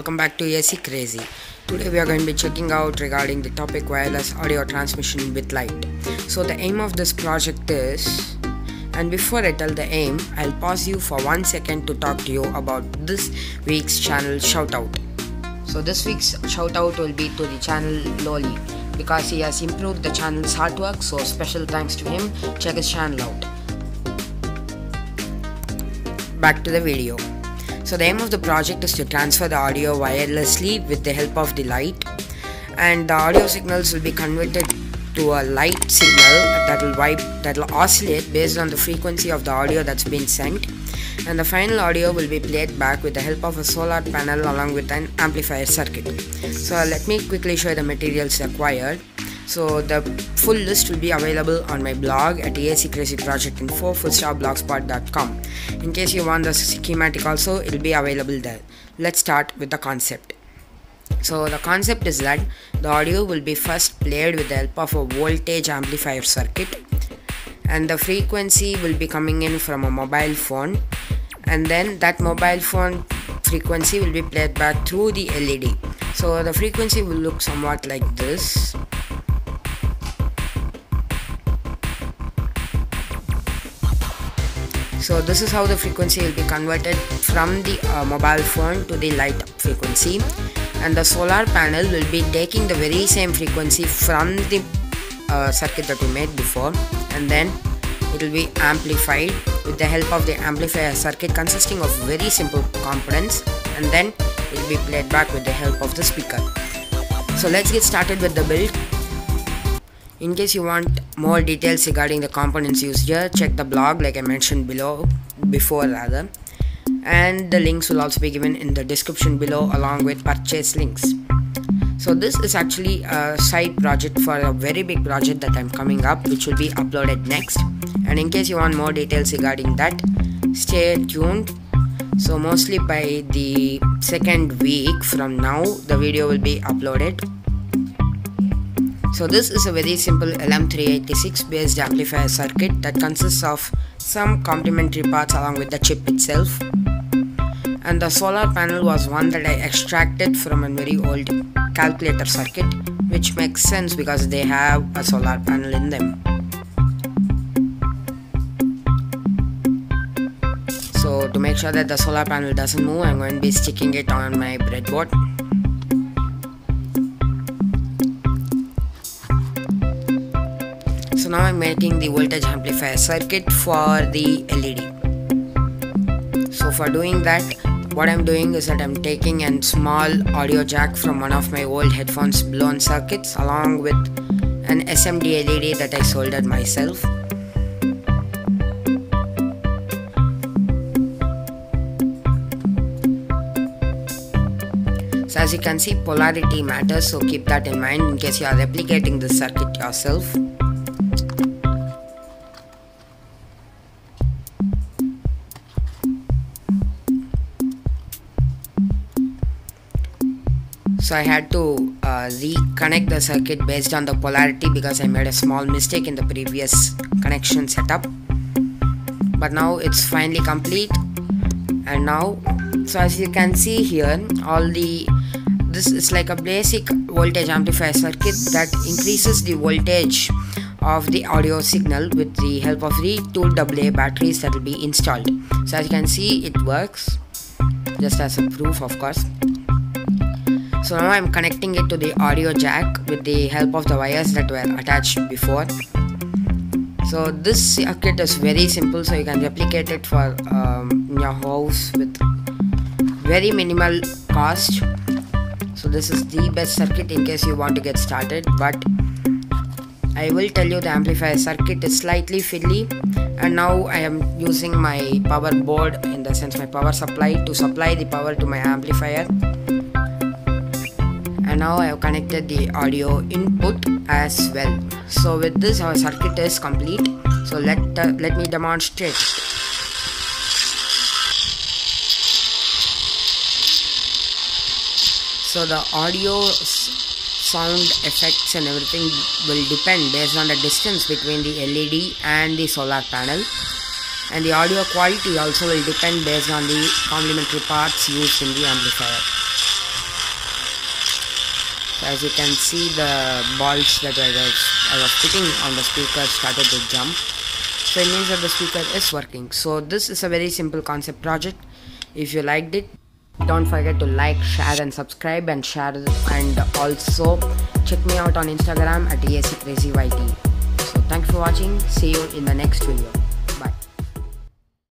welcome back to AC Crazy. Today we are going to be checking out regarding the topic wireless audio transmission with light. So the aim of this project is and before I tell the aim, I'll pause you for one second to talk to you about this week's channel shout out. So this week's shout out will be to the channel Lowly because he has improved the channel's artwork so special thanks to him. Check his channel out. Back to the video. So the aim of the project is to transfer the audio wirelessly with the help of the light and the audio signals will be converted to a light signal that will vibe that will oscillate based on the frequency of the audio that's been sent and the final audio will be played back with the help of a solar panel along with an amplifier circuit. So let me quickly show you the materials required. So the full list will be available on my blog at AC Crazy Project Info fullstopblogspot.com. In case you want the schematic also, it will be available there. Let's start with the concept. So the concept is that the audio will be first played with the help of a voltage amplifier circuit and the frequency will be coming in from a mobile phone and then that mobile phone frequency will be played back through the LED. So the frequency will look somewhat like this. So this is how the frequency will be converted from the uh, mobile phone to the light frequency and the solar panel will be taking the very same frequency from the uh, circuit that we made before and then it will be amplified with the help of the amplifier circuit consisting of very simple components and then it will be played back with the help of the speaker. So let's get started with the build. In case you want more details regarding the components used here, check the blog like I mentioned below, before rather. And the links will also be given in the description below along with purchase links. So this is actually a side project for a very big project that I'm coming up which will be uploaded next. And in case you want more details regarding that, stay tuned. So mostly by the second week from now, the video will be uploaded so this is a very simple LM386 based amplifier circuit that consists of some complementary parts along with the chip itself. And the solar panel was one that I extracted from a very old calculator circuit which makes sense because they have a solar panel in them. So to make sure that the solar panel doesn't move I'm going to be sticking it on my breadboard. Now I'm making the voltage amplifier circuit for the LED. So for doing that, what I'm doing is that I'm taking a small audio jack from one of my old headphones blown circuits along with an SMD LED that I soldered myself. So as you can see polarity matters so keep that in mind in case you are replicating the circuit yourself. So I had to uh, reconnect the circuit based on the polarity because I made a small mistake in the previous connection setup. But now it's finally complete. And now so as you can see here all the this is like a basic voltage amplifier circuit that increases the voltage of the audio signal with the help of the 2AA batteries that will be installed. So as you can see it works. Just as a proof of course so now I'm connecting it to the audio jack with the help of the wires that were attached before. So this circuit is very simple so you can replicate it for um, your house with very minimal cost. So this is the best circuit in case you want to get started but I will tell you the amplifier circuit is slightly fiddly and now I am using my power board in the sense my power supply to supply the power to my amplifier now I have connected the audio input as well. So with this our circuit is complete. So let uh, let me demonstrate. So the audio sound effects and everything will depend based on the distance between the LED and the solar panel. And the audio quality also will depend based on the complementary parts used in the amplifier As you can see the balls that I was, I was putting on the speaker started to jump. So it means that the speaker is working. So this is a very simple concept project. If you liked it, don't forget to like, share and subscribe and share and also check me out on Instagram at ESC Crazy YT. So thanks for watching. See you in the next video. Bye.